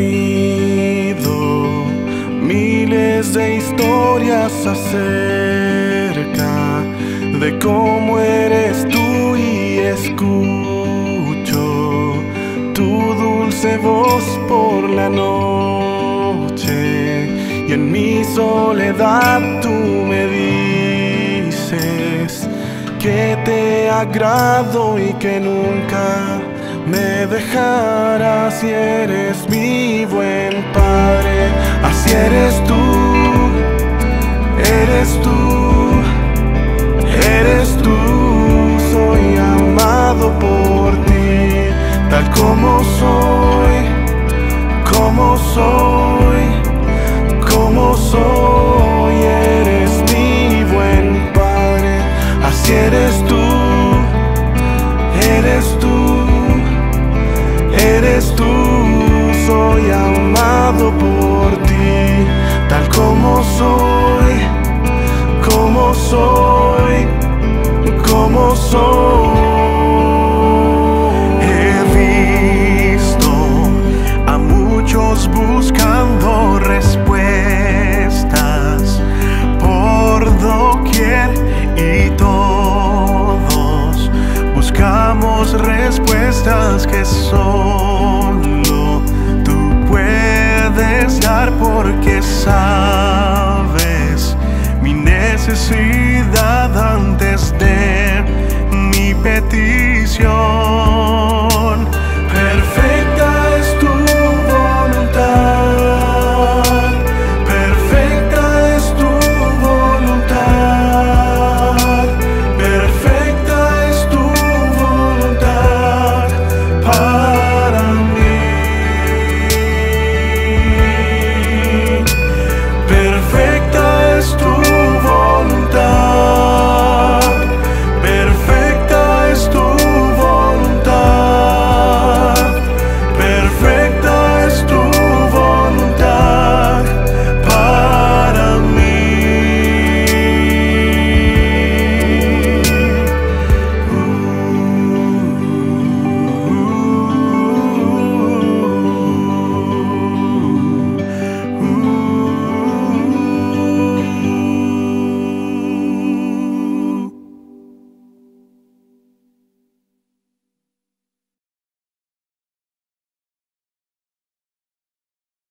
oído miles de historias acerca de cómo eres tú y escucho tu dulce voz por la noche y en mi soledad tú me dices que te agrado y que nunca me dejarás y eres mi buen padre, así eres tú, eres tú, eres tú, soy amado por ti, tal como soy, como soy, como soy, eres mi buen padre, así eres tú, eres tú que solo tú puedes dar porque sabes mi necesidad antes de mi petición.